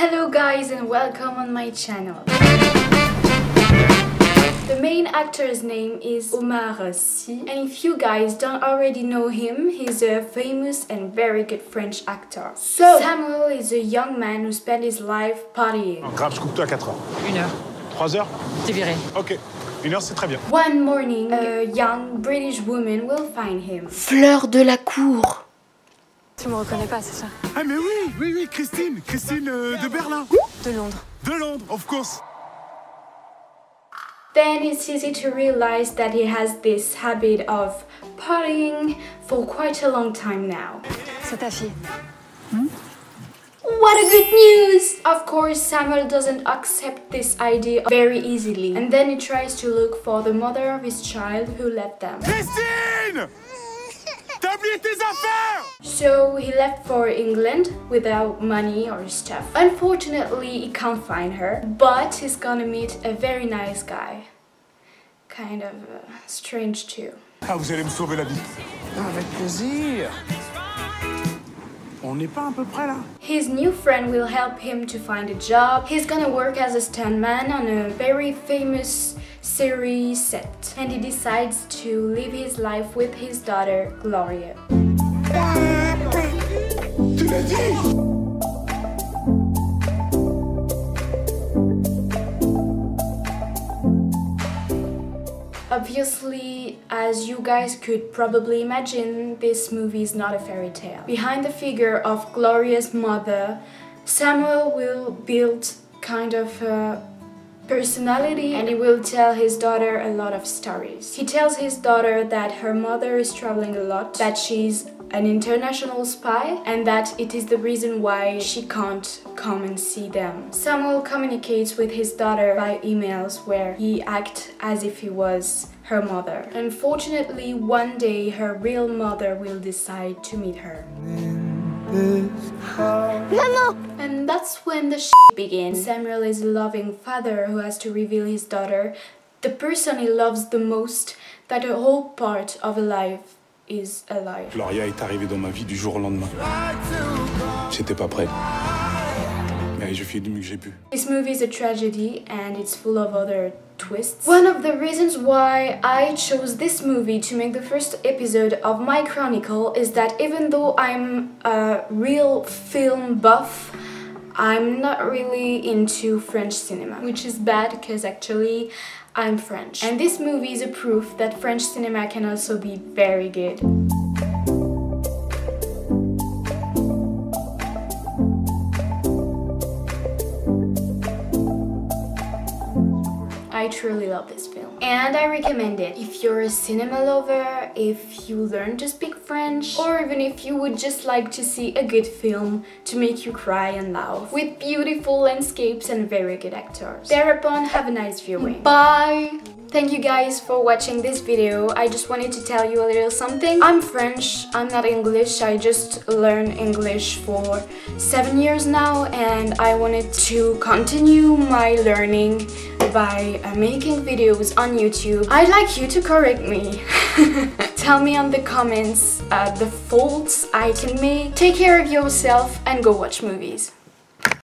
Hello guys and welcome on my channel. The main actor's name is Omar Sy and if you guys don't already know him, he's a famous and very good French actor. So, Samuel is a young man who spent his life partying. Grave, coupe-toi à 4 heures. Une heure. 3 heures? T'es viré. Ok. Une heure, c'est très bien. One morning, a young British woman will find him. Fleur de la cour. Tu me reconnais pas, c'est ça Ah, mais oui, oui, oui, Christine. Christine euh, de Berlin. De Londres. De Londres, of course. Then it's easy to realize that he has this habit of partying for quite a long time now. C'est ta fille. What a good news! Of course, Samuel doesn't accept this idea very easily, and then he tries to look for the mother of his child who left them. Christine T'as oublié tes affaires So he left for England without money or stuff. Unfortunately, he can't find her, but he's gonna meet a very nice guy. Kind of uh, strange too. Ah, vous allez me sauver la vie. Avec plaisir. On n'est pas à peu près là His new friend will help him to find a job. He's gonna work as a stuntman on a very famous series set. And he decides to live his life with his daughter, Gloria. Obviously, as you guys could probably imagine, this movie is not a fairy tale. Behind the figure of Gloria's mother, Samuel will build kind of a personality and he will tell his daughter a lot of stories. He tells his daughter that her mother is traveling a lot, that she's an international spy and that it is the reason why she can't come and see them. Samuel communicates with his daughter by emails where he acts as if he was her mother. Unfortunately, one day her real mother will decide to meet her. And that's when the shit begins. Samuel is a loving father who has to reveal his daughter, the person he loves the most, that a whole part of a life is alive. Gloria est arrivée dans ma vie du jour au lendemain. J'étais pas prêt. Mais je fais du mieux que j'ai pu. This movie is a tragedy and it's full of other twists. One of the reasons why I chose this movie to make the first episode of my chronicle is that even though I'm a real film buff, I'm not really into French cinema, which is bad because actually I'm French. And this movie is a proof that French cinema can also be very good. I truly love this film and I recommend it if you're a cinema lover, if you learn to speak French or even if you would just like to see a good film to make you cry and laugh with beautiful landscapes and very good actors. Thereupon, have a nice viewing. Bye! Thank you guys for watching this video. I just wanted to tell you a little something. I'm French, I'm not English. I just learned English for seven years now and I wanted to continue my learning by uh, making videos on YouTube. I'd like you to correct me. Tell me on the comments uh, the faults I can make. Take care of yourself and go watch movies.